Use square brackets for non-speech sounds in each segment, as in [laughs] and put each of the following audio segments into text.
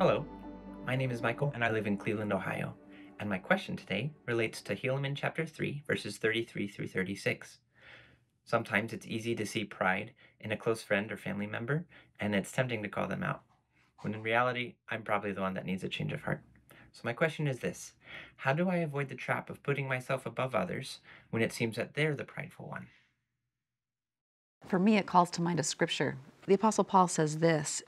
Hello, my name is Michael and I live in Cleveland, Ohio. And my question today relates to Helaman chapter 3, verses 33 through 36. Sometimes it's easy to see pride in a close friend or family member, and it's tempting to call them out. When in reality, I'm probably the one that needs a change of heart. So my question is this How do I avoid the trap of putting myself above others when it seems that they're the prideful one? For me, it calls to mind a scripture. The Apostle Paul says this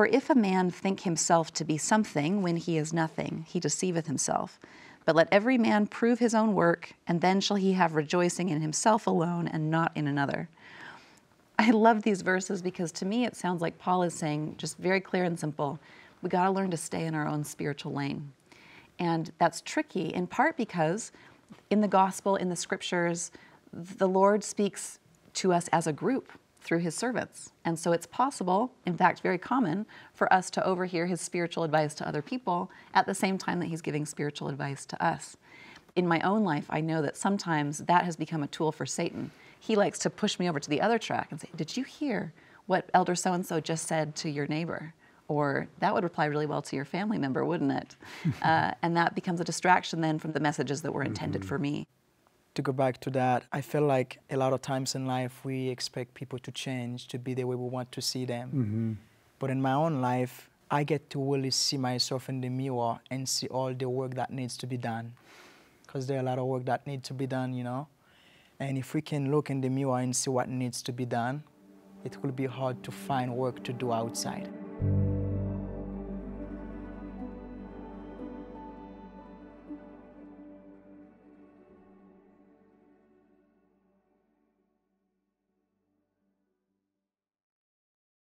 For if a man think himself to be something when he is nothing, he deceiveth himself. But let every man prove his own work, and then shall he have rejoicing in himself alone and not in another. I love these verses because to me it sounds like Paul is saying, just very clear and simple, we got to learn to stay in our own spiritual lane. And that's tricky in part because in the gospel, in the scriptures, the Lord speaks to us as a group through his servants. And so it's possible, in fact, very common, for us to overhear his spiritual advice to other people at the same time that he's giving spiritual advice to us. In my own life, I know that sometimes that has become a tool for Satan. He likes to push me over to the other track and say, Did you hear what Elder so and so just said to your neighbor? Or that would reply really well to your family member, wouldn't it? [laughs] uh, and that becomes a distraction then from the messages that were intended mm-hmm. for me to go back to that, I feel like a lot of times in life we expect people to change to be the way we want to see them. Mm-hmm. But in my own life, I get to really see myself in the mirror and see all the work that needs to be done. Because there are a lot of work that needs to be done, you know. And if we can look in the mirror and see what needs to be done, it will be hard to find work to do outside.